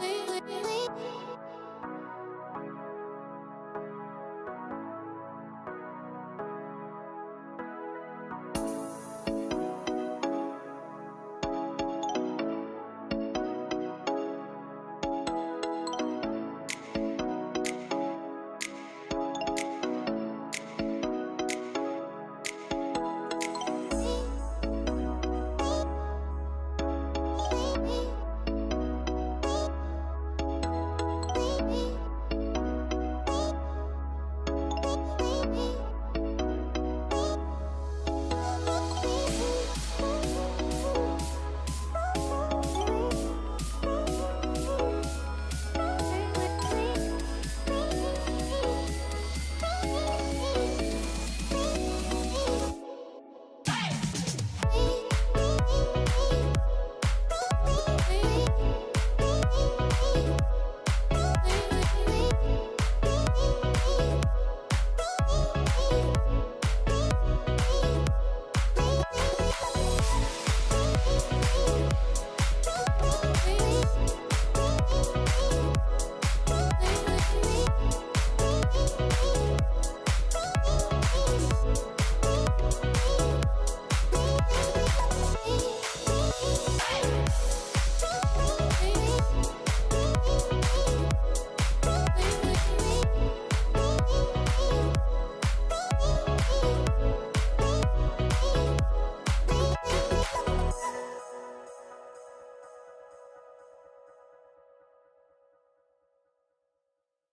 we, we, we, we.